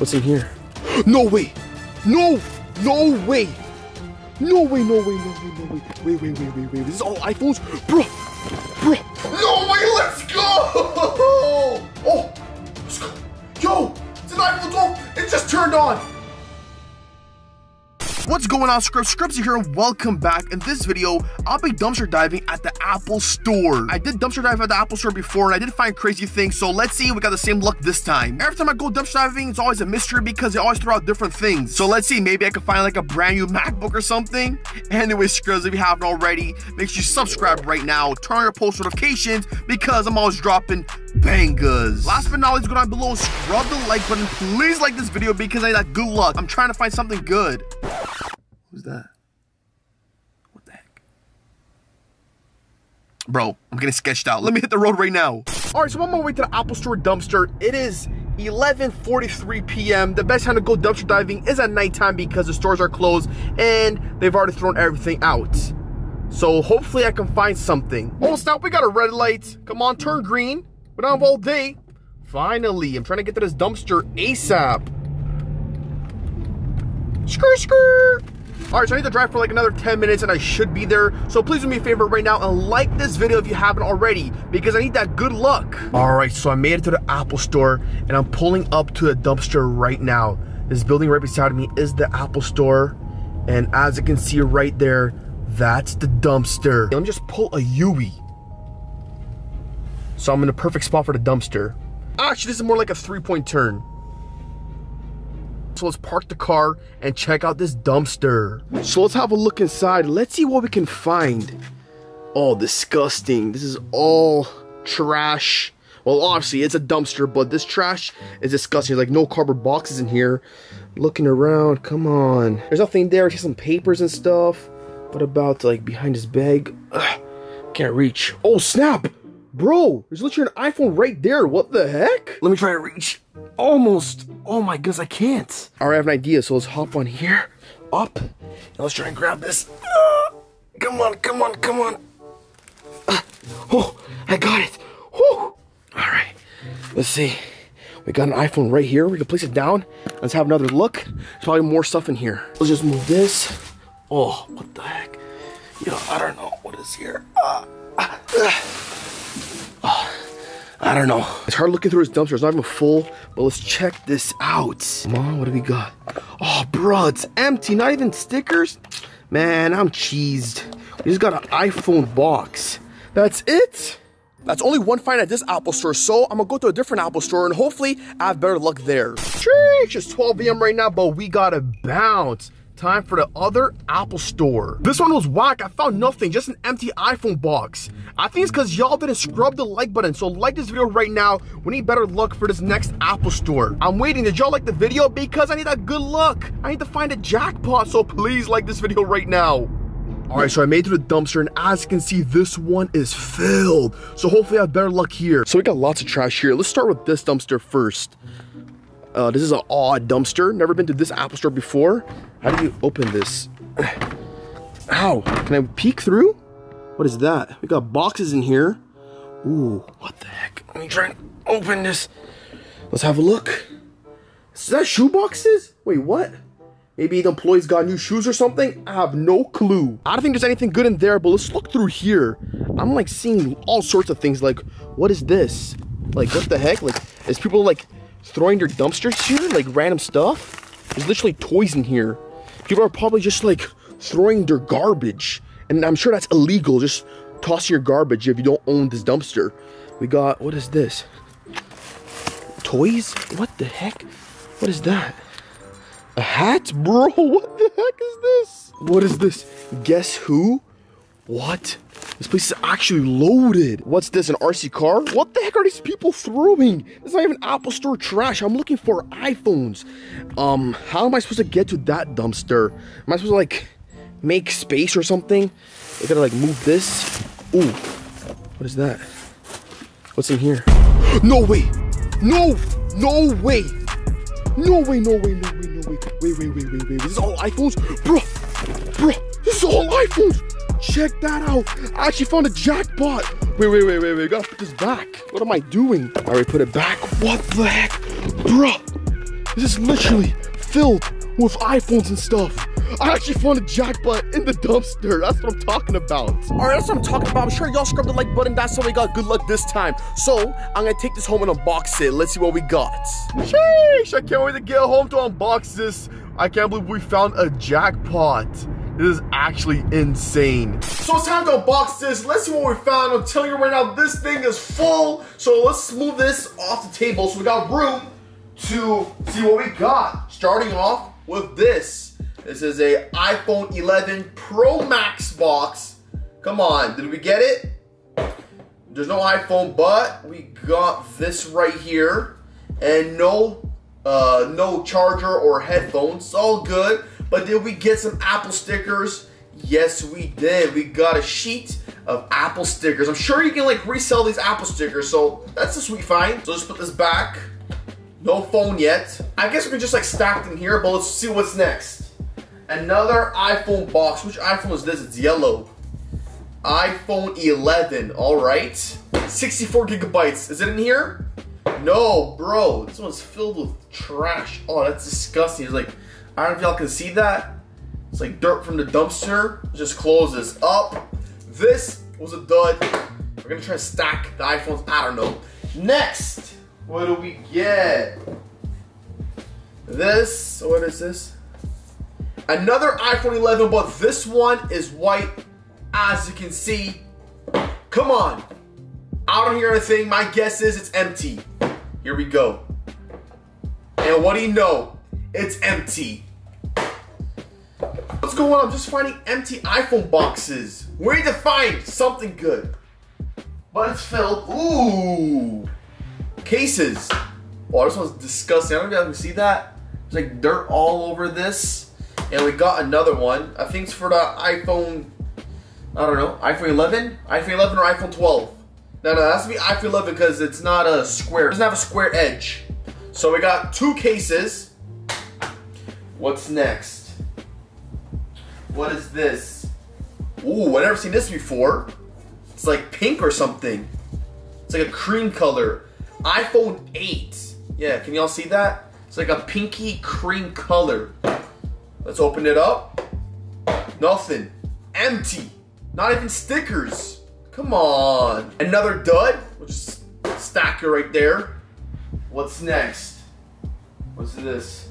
What's in here? No way! No! No way! No way, no way, no way, no way. Wait, wait, wait, wait, wait. This is all iPhones? Bro! Bro! No way, let's go! Oh! Let's go. Yo! It's an iPhone 12! It just turned on! What's going on, Scrubz? Scripps here, and welcome back. In this video, I'll be dumpster diving at the Apple Store. I did dumpster dive at the Apple Store before, and I did find crazy things, so let's see if we got the same luck this time. Every time I go dumpster diving, it's always a mystery because they always throw out different things. So let's see, maybe I can find like a brand new MacBook or something. Anyway, Scrubz, if you haven't already, make sure you subscribe right now, turn on your post notifications, because I'm always dropping bangers. Last but not least, go down below, scrub the like button. Please like this video because I got good luck. I'm trying to find something good. Who's that? What the heck? Bro, I'm getting sketched out. Let me hit the road right now. All right, so I'm on my way to the Apple Store dumpster. It is 11.43 p.m. The best time to go dumpster diving is at nighttime because the stores are closed and they've already thrown everything out. So hopefully I can find something. Oh snap, we got a red light. Come on, turn green. Been on all day. Finally, I'm trying to get to this dumpster ASAP. Skr, skr. All right, so I need to drive for like another 10 minutes and I should be there. So please do me a favor right now and like this video if you haven't already because I need that good luck. All right, so I made it to the Apple store and I'm pulling up to the dumpster right now. This building right beside me is the Apple store. And as you can see right there, that's the dumpster. Let me just pull a Yui. So I'm in a perfect spot for the dumpster. Actually, this is more like a three-point turn. So let's park the car and check out this dumpster. So let's have a look inside. Let's see what we can find. Oh, disgusting. This is all trash. Well, obviously, it's a dumpster, but this trash is disgusting. There's like no cardboard boxes in here. Looking around, come on. There's nothing there, just some papers and stuff. What about like behind his bag? Ugh, can't reach. Oh, snap! Bro, there's literally an iPhone right there. What the heck? Let me try to reach. Almost. Oh my goodness, I can't. All right, I have an idea. So let's hop on here, up, and let's try and grab this. Uh, come on, come on, come on. Uh, oh, I got it. Whew. All right, let's see. We got an iPhone right here. We can place it down. Let's have another look. There's probably more stuff in here. Let's just move this. Oh, what the heck? Yo, I don't know what is here. Uh, uh, I don't know. It's hard looking through his dumpster. It's not even full, but let's check this out. Come on, what do we got? Oh, bro, it's empty. Not even stickers? Man, I'm cheesed. We just got an iPhone box. That's it? That's only one find at this Apple store, so I'm gonna go to a different Apple store and hopefully I have better luck there. Sheesh, it's 12 a.m. right now, but we gotta bounce. Time for the other Apple store. This one was whack. I found nothing, just an empty iPhone box. I think it's because y'all didn't scrub the like button, so like this video right now. We need better luck for this next Apple store. I'm waiting. Did y'all like the video? Because I need that good luck. I need to find a jackpot, so please like this video right now. All right, so I made it to the dumpster, and as you can see, this one is filled. So hopefully I have better luck here. So we got lots of trash here. Let's start with this dumpster first. Uh, this is an odd dumpster. Never been to this Apple store before. How do you open this? Ow, can I peek through? What is that? We got boxes in here. Ooh, what the heck? Let me try and open this. Let's have a look. Is that shoe boxes? Wait, what? Maybe the employees got new shoes or something? I have no clue. I don't think there's anything good in there, but let's look through here. I'm like seeing all sorts of things like, what is this? Like, what the heck? Like, is people like throwing their dumpsters here, like random stuff. There's literally toys in here. People are probably just like throwing their garbage. And I'm sure that's illegal, just tossing your garbage if you don't own this dumpster. We got, what is this? Toys? What the heck? What is that? A hat? Bro, what the heck is this? What is this? Guess who? What? This place is actually loaded. What's this, an RC car? What the heck are these people throwing? It's not even Apple Store trash. I'm looking for iPhones. Um, how am I supposed to get to that dumpster? Am I supposed to like make space or something? I gotta like move this. Ooh, what is that? What's in here? No way! No! No way! No way, no way, no way, no way. Wait, wait, wait, wait, wait. This is all iPhones? Bro! Bro! This is all iPhones! Check that out. I actually found a jackpot. Wait, wait, wait, wait, wait. Gotta put this back. What am I doing? I already put it back. What the heck? Bruh. This is literally filled with iPhones and stuff. I actually found a jackpot in the dumpster. That's what I'm talking about. All right, that's what I'm talking about. I'm sure y'all scrubbed the like button. That's how we got good luck this time. So I'm gonna take this home and unbox it. Let's see what we got. Sheesh, I can't wait to get home to unbox this. I can't believe we found a jackpot. This is actually insane. So it's time to unbox this. Let's see what we found. I'm telling you right now, this thing is full. So let's move this off the table so we got room to see what we got. Starting off with this. This is a iPhone 11 Pro Max box. Come on, did we get it? There's no iPhone, but we got this right here. And no, uh, no charger or headphones. It's all good. But did we get some Apple stickers? Yes, we did. We got a sheet of Apple stickers. I'm sure you can like resell these Apple stickers, so that's a sweet find. So let's put this back. No phone yet. I guess we can just like stack them here, but let's see what's next. Another iPhone box. Which iPhone is this? It's yellow. iPhone 11, all right. 64 gigabytes. Is it in here? No, bro. This one's filled with trash. Oh, that's disgusting. It's like I don't know if y'all can see that. It's like dirt from the dumpster. Just closes up. This was a dud. We're gonna try to stack the iPhones. I don't know. Next, what do we get? This, what is this? Another iPhone 11, but this one is white, as you can see. Come on. I don't hear anything. My guess is it's empty. Here we go. And what do you know? It's empty. What's going on? I'm just finding empty iPhone boxes. We need to find something good. But it's filled. Ooh. Cases. Oh, this one's disgusting. I don't know if you can see that. There's like dirt all over this. And we got another one. I think it's for the iPhone, I don't know, iPhone 11? iPhone 11 or iPhone 12? No, no, it has to be iPhone 11 because it's not a square. It doesn't have a square edge. So we got two cases. What's next? What is this? Ooh, I've never seen this before. It's like pink or something. It's like a cream color. iPhone 8. Yeah, can y'all see that? It's like a pinky cream color. Let's open it up. Nothing. Empty. Not even stickers. Come on. Another dud. We'll just stack it right there. What's next? What's this?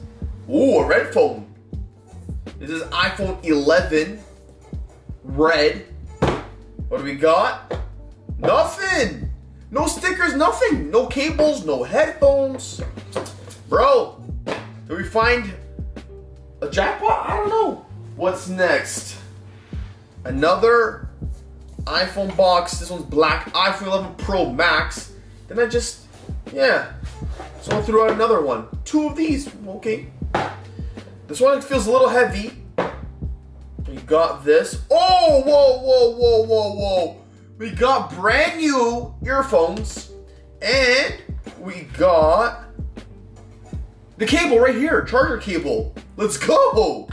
Ooh, a red phone. This is iPhone 11. Red. What do we got? Nothing. No stickers, nothing. No cables, no headphones. Bro, did we find a jackpot? I don't know. What's next? Another iPhone box. This one's black. iPhone 11 Pro Max. Then I just, yeah. So I threw out another one. Two of these. Okay. This one feels a little heavy. We got this. Oh, whoa, whoa, whoa, whoa, whoa. We got brand new earphones. And we got the cable right here. Charger cable. Let's go.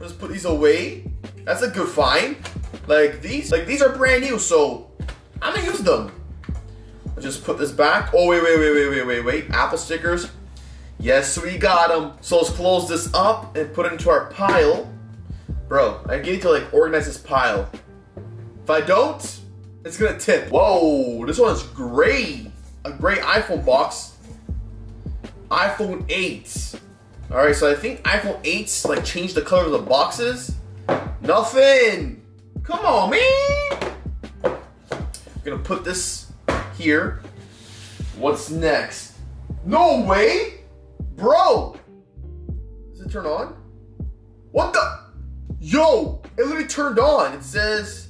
Let's put these away. That's a good find. Like these, like these are brand new, so I'm gonna use them. Let's just put this back. Oh, wait, wait, wait, wait, wait, wait, wait. Apple stickers. Yes, we got them. So let's close this up and put it into our pile. Bro, I need to like organize this pile. If I don't, it's gonna tip. Whoa, this one's gray. A gray iPhone box. iPhone 8. Alright, so I think iPhone 8's like changed the color of the boxes. Nothing. Come on, man. I'm gonna put this here. What's next? No way! Bro! Does it turn on? What the? Yo! It literally turned on. It says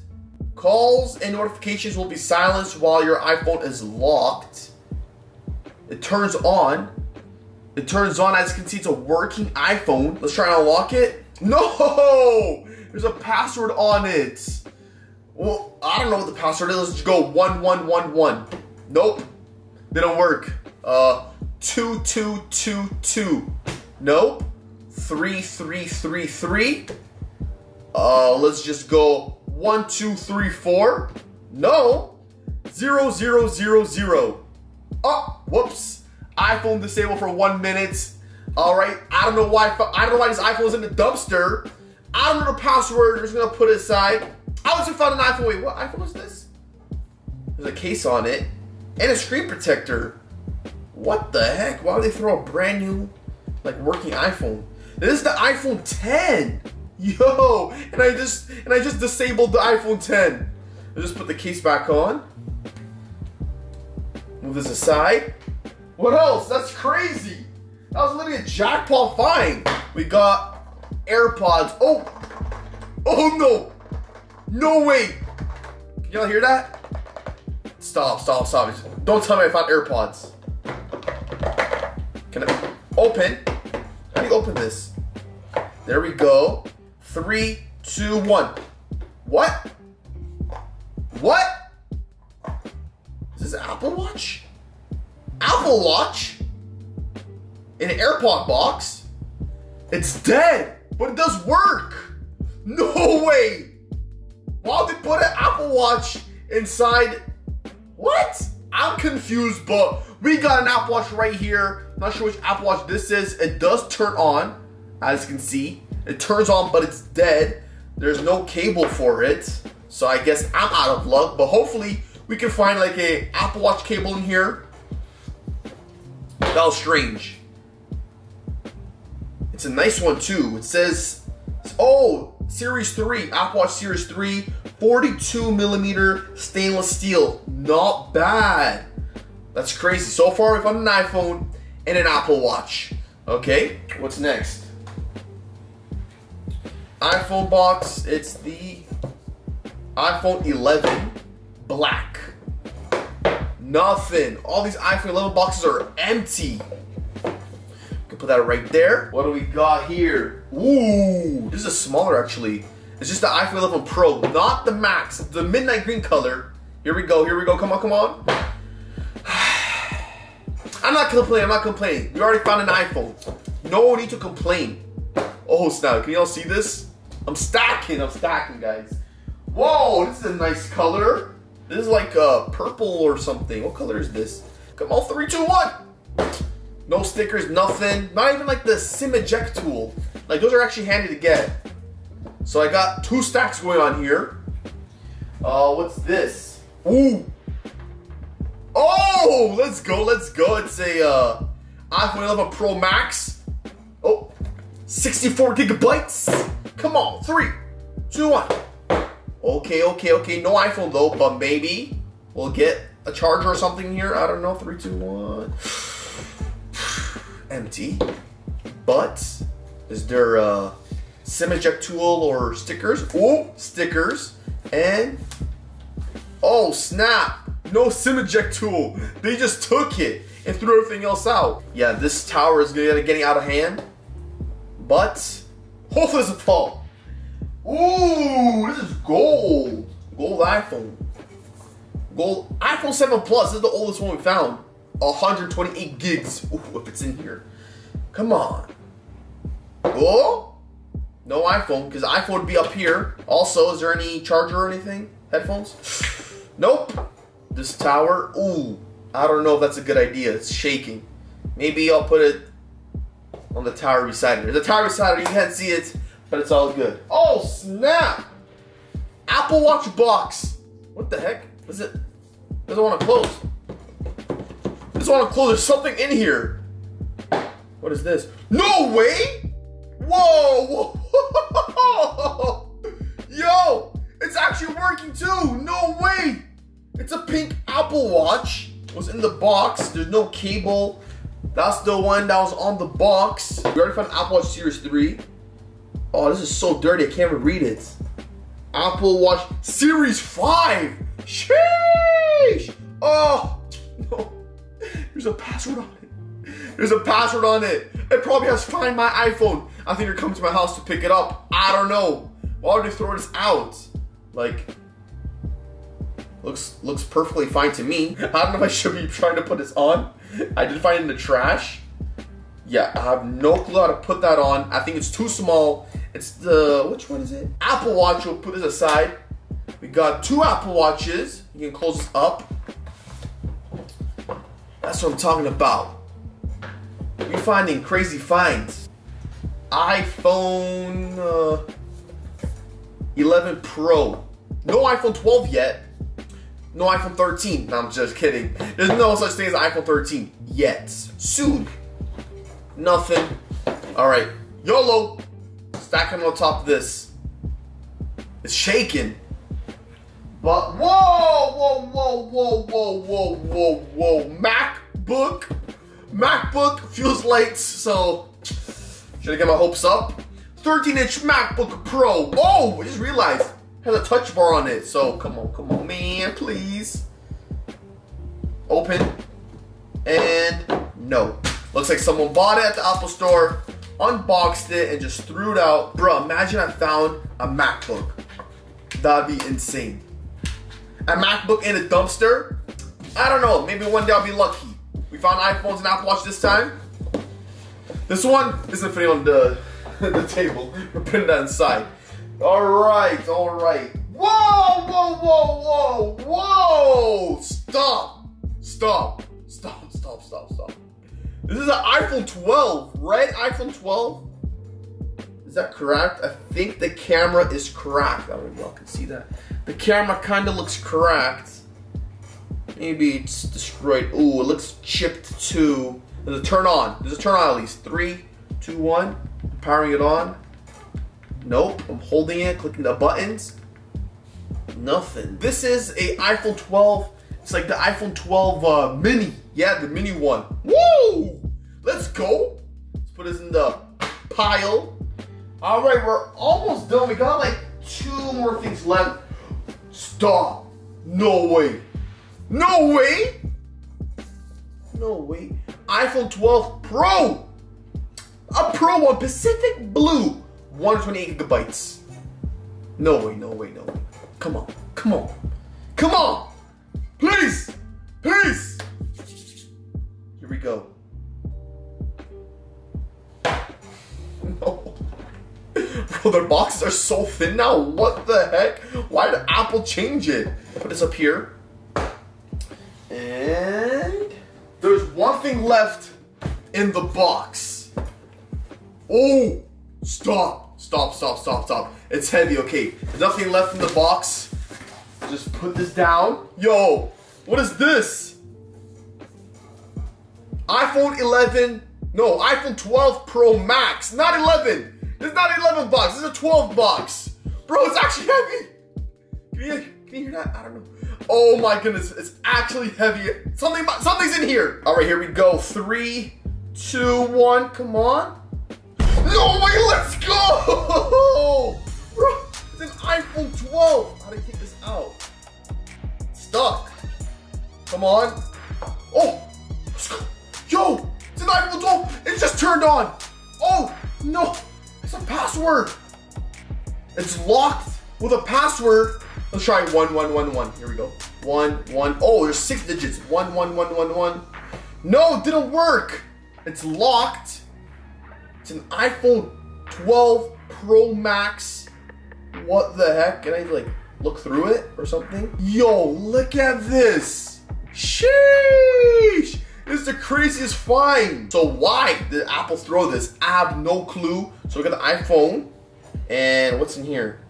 calls and notifications will be silenced while your iPhone is locked. It turns on. It turns on. As you can see, it's a working iPhone. Let's try and unlock it. No! There's a password on it. Well, I don't know what the password is. Let's just go 1111. Nope. Didn't work. Uh, 2222. Nope. 3333. Uh, let's just go 1234. No. 0000. Oh, whoops. iPhone disabled for one minute. All right. I don't know why. I don't know why this iPhone is in the dumpster. I don't know the password. We're just gonna put it aside. I also found an iPhone. Wait, what iPhone is this? There's a case on it and a screen protector. What the heck? Why would they throw a brand new, like working iPhone? This is the iPhone 10. Yo, and I just and I just disabled the iPhone 10. I just put the case back on. Move this aside. What else? That's crazy. That was literally a jackpot find. We got AirPods. Oh, oh no, no way. Y'all hear that? Stop, stop, stop. Don't tell me I found AirPods. Open? How do you open this? There we go. Three, two, one. What? What? Is this Apple Watch? Apple Watch? In an AirPod box? It's dead, but it does work. No way. Why would they put an Apple Watch inside? What? I'm confused, but we got an Apple Watch right here. Not sure which Apple Watch this is. It does turn on, as you can see. It turns on, but it's dead. There's no cable for it. So I guess I'm out of luck, but hopefully we can find like a Apple Watch cable in here. That was strange. It's a nice one too. It says, oh, Series 3, Apple Watch Series 3, 42 millimeter stainless steel. Not bad. That's crazy. So far, we found an iPhone and an Apple Watch. Okay, what's next? iPhone box. It's the iPhone 11 Black. Nothing. All these iPhone 11 boxes are empty. Can put that right there. What do we got here? Ooh, this is smaller actually. It's just the iPhone 11 Pro, not the Max. The midnight green color. Here we go. Here we go. Come on, come on. I'm not complaining. I'm not complaining. We already found an iPhone. No need to complain. Oh snap! Can y'all see this? I'm stacking. I'm stacking, guys. Whoa, this is a nice color. This is like uh, purple or something. What color is this? Come on, three, two, one. No stickers, nothing. Not even like the SIM eject tool. Like those are actually handy to get. So I got two stacks going on here. Uh, what's this? Ooh. Oh, let's go, let's go. It's a uh, iPhone 11 Pro Max. Oh, 64 gigabytes. Come on, three, two, one. Okay, okay, okay. No iPhone though, but maybe we'll get a charger or something here. I don't know. Three, two, one. Empty. But is there a SIM eject tool or stickers? Oh, stickers. And oh snap! No SIM eject tool. They just took it and threw everything else out. Yeah, this tower is getting out of hand. But hopefully it's a fall. Ooh, this is gold. Gold iPhone. Gold iPhone 7 Plus. This is the oldest one we found. 128 gigs. Ooh, if it's in here. Come on. Oh, no iPhone because iPhone would be up here. Also, is there any charger or anything? Headphones? Nope. This tower. Ooh, I don't know if that's a good idea. It's shaking. Maybe I'll put it on the tower beside it. A tower beside it. You can't see it but it's all good. Oh, snap! Apple Watch box. What the heck? Is it? Doesn't want to close. Doesn't want to close. There's something in here. What is this? No way! Whoa! Yo! It's actually working too! No way! It's a pink Apple Watch. It was in the box. There's no cable. That's the one that was on the box. We already found Apple Watch Series 3. Oh, this is so dirty. I can't even read it. Apple Watch Series 5. Sheesh. Oh, no. There's a password on it. There's a password on it. It probably has Find My iPhone. I think you're coming to my house to pick it up. I don't know. Why would they throw this out? Like, looks looks perfectly fine to me. I don't know if I should be trying to put this on. I did find it in the trash. Yeah, I have no clue how to put that on. I think it's too small it's the, which one is it? Apple Watch, we'll put this aside. We got two Apple Watches. You can close this up. That's what I'm talking about. We finding crazy finds. iPhone uh, 11 Pro. No iPhone 12 yet. No iPhone 13. No, I'm just kidding. There's no such thing as iPhone 13 yet. Soon. Nothing. All right. YOLO. Stacking on top of this. It's shaking. But whoa, whoa, whoa, whoa, whoa, whoa, whoa, whoa. MacBook. MacBook fuse lights. So should I get my hopes up? 13 inch MacBook Pro. Oh, I just realized has a touch bar on it. So come on, come on, man, please. Open. And no. Looks like someone bought it at the Apple store, unboxed it, and just threw it out. Bro, imagine I found a MacBook. That'd be insane. A MacBook in a dumpster? I don't know. Maybe one day I'll be lucky. We found iPhones and Apple Watch this time. This one isn't fitting on the, the table. We're putting that inside. All right, all right. Whoa, whoa, whoa, whoa, whoa! Stop, stop, stop, stop, stop, stop. This is an iPhone 12, right? iPhone 12. Is that correct? I think the camera is cracked. I don't know if y'all can see that. The camera kind of looks cracked. Maybe it's destroyed. Ooh, it looks chipped too. Does it turn on? Does it turn on at least? Three, two, one. Powering it on. Nope. I'm holding it, clicking the buttons. Nothing. This is a iPhone 12. It's like the iPhone 12 uh, mini. Yeah, the mini one. Woo! Let's go. Let's put this in the pile. All right, we're almost done. We got like two more things left. Stop. No way. No way. No way. iPhone 12 Pro. A Pro one, Pacific Blue. 128 gigabytes. No way, no way, no way. Come on, come on, come on. Please, please. Here we go. No. Bro, their boxes are so thin now. What the heck? Why did Apple change it? Put this up here. And there's one thing left in the box. Oh, stop, stop, stop, stop, stop. It's heavy, okay. There's nothing left in the box. Just put this down. Yo, what is this? iPhone 11, no, iPhone 12 Pro Max, not 11. It's not 11 bucks, it's a 12 bucks. Bro, it's actually heavy. Can you, can you hear that? I don't know. Oh my goodness, it's actually heavy. Something, something's in here. All right, here we go. Three, two, one, come on. No way, let's go! Bro, it's an iPhone 12. How do I take this out? Stuck. Come on. Oh, let's go. Yo, it's an iPhone 12. It just turned on. Oh, no, it's a password. It's locked with a password. Let's try one, one, one, one. Here we go. One, one. Oh, there's six digits. One, one, one, one, one. No, it didn't work. It's locked. It's an iPhone 12 Pro Max. What the heck? Can I like look through it or something? Yo, look at this. Sheesh. Is the craziest find. So why did Apple throw this? I have no clue. So we got the iPhone. And what's in here?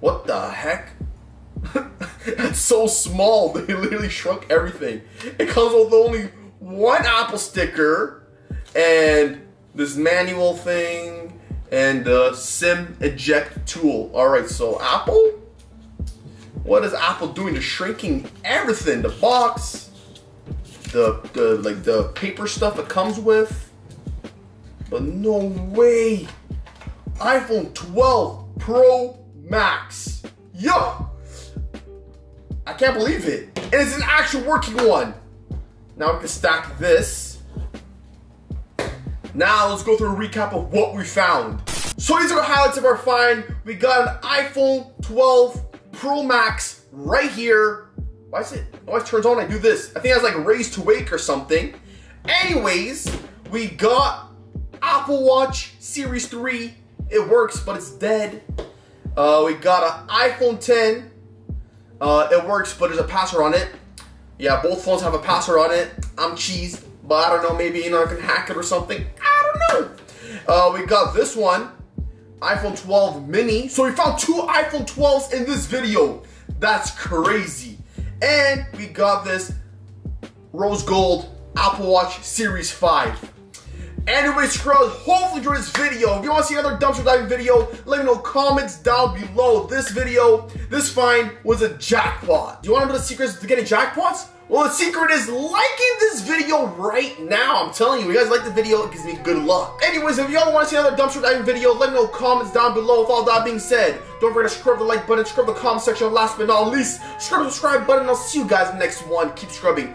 What the heck? That's so small. They literally shrunk everything. It comes with only one Apple sticker and this manual thing and the SIM eject tool. All right, so Apple, what is Apple doing to shrinking everything? The box, the the like the paper stuff it comes with. But no way. iPhone 12 Pro Max. Yo! I can't believe it. And it's an actual working one. Now we can stack this. Now let's go through a recap of what we found. So these are the highlights of our find. We got an iPhone 12 Pro Max right here. Why is it, always turns on, I do this. I think it has like raise to wake or something. Anyways, we got Apple Watch Series 3. It works, but it's dead. Uh, we got an iPhone 10. Uh, it works, but there's a password on it. Yeah, both phones have a password on it. I'm cheesed, but I don't know, maybe you know I can hack it or something. Uh, we got this one, iPhone 12 mini. So we found two iPhone 12s in this video. That's crazy. And we got this rose gold Apple Watch Series 5. Anyway, scrubs, hopefully enjoyed this video. If you want to see another dumpster diving video, let me know comments down below. This video, this find was a jackpot. Do you want to know the secrets to getting jackpots? Well, the secret is liking this video right now. I'm telling you, you guys like the video, it gives me good luck. Anyways, if y'all want to see another dumpster diving video, let me know comments down below. With all that being said, don't forget to scrub the like button, scrub the comment section, last but not least, scrub the subscribe button. I'll see you guys next one. Keep scrubbing.